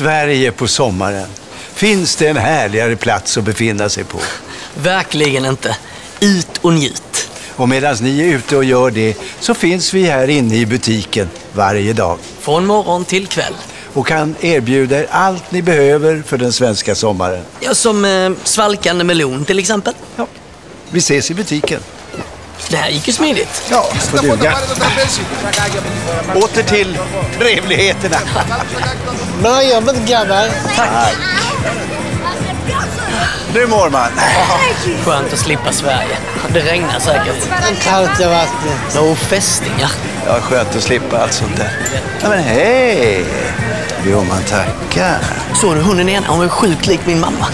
Sverige på sommaren. Finns det en härligare plats att befinna sig på? Verkligen inte. Ut och njut. Och medan ni är ute och gör det så finns vi här inne i butiken varje dag Från morgon till kväll. och kan erbjuda er allt ni behöver för den svenska sommaren. Ja, som eh, svalkande melon till exempel. Ja. Vi ses i butiken. Det här gick ju smidigt. Ja, får duga. Åter till trevligheterna. Bra jobbat grabbar. Nu mår man. Skönt att slippa Sverige. Det regnar säkert. Kallt i vattnet. Och fästingar. Ja, skönt att slippa allt sånt där. Ja, men hej! Jo, man tackar. Såg du hunden ena? Hon var sjukt lik min mamma.